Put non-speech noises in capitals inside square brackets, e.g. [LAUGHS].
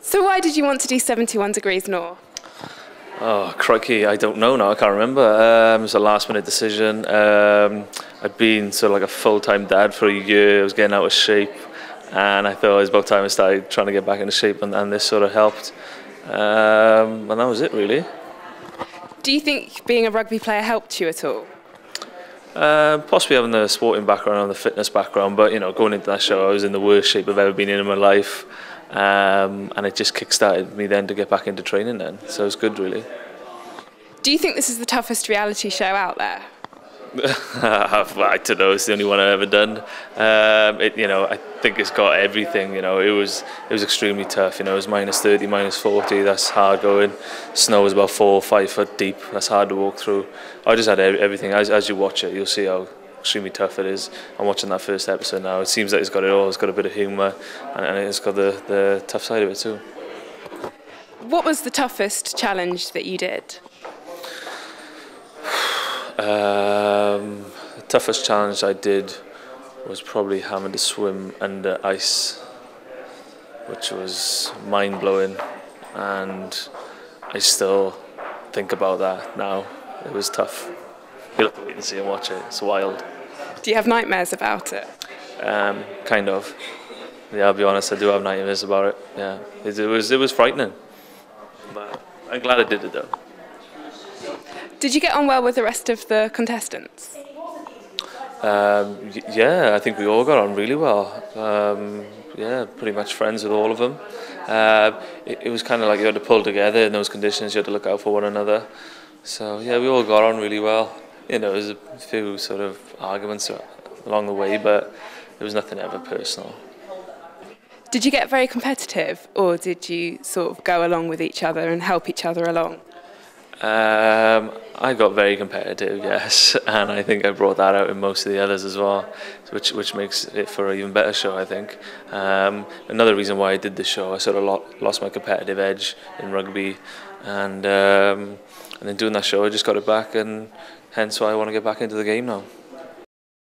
So why did you want to do 71 Degrees North? Oh, crikey, I don't know now. I can't remember. Um, it was a last minute decision. Um, I'd been sort of like a full time dad for a year. I was getting out of shape, and I thought it was about time I started trying to get back into shape, and, and this sort of helped. Um, and that was it, really. Do you think being a rugby player helped you at all? Uh, possibly having the sporting background and the fitness background, but you know, going into that show, I was in the worst shape I've ever been in in my life, um, and it just kick-started me then to get back into training. Then, so it was good, really. Do you think this is the toughest reality show out there? [LAUGHS] I don't know. It's the only one I've ever done. Um, it, you know, I think it's got everything. You know, it was it was extremely tough. You know, it was minus 30, minus 40. That's hard going. Snow was about four or five foot deep. That's hard to walk through. I just had everything. As, as you watch it, you'll see how extremely tough it is. I'm watching that first episode now. It seems like it's got it all. It's got a bit of humour, and, and it's got the, the tough side of it too. What was the toughest challenge that you did? Um, the toughest challenge I did was probably having to swim under ice, which was mind blowing, and I still think about that now. It was tough. You'll have to wait and see and watch it. It's wild. Do you have nightmares about it? Um, kind of. Yeah, I'll be honest. I do have nightmares about it. Yeah, it, it was it was frightening, but I'm glad I did it though. Did you get on well with the rest of the contestants? Um, yeah, I think we all got on really well. Um, yeah, pretty much friends with all of them. Uh, it, it was kind of like you had to pull together in those conditions. You had to look out for one another. So yeah, we all got on really well. You know, there was a few sort of arguments along the way, but there was nothing ever personal. Did you get very competitive, or did you sort of go along with each other and help each other along? Um, I got very competitive, yes, [LAUGHS] and I think I brought that out in most of the others as well, which which makes it for an even better show. I think. Um, another reason why I did this show, I sort of lost my competitive edge in rugby, and um, and then doing that show, I just got it back, and hence why I want to get back into the game now.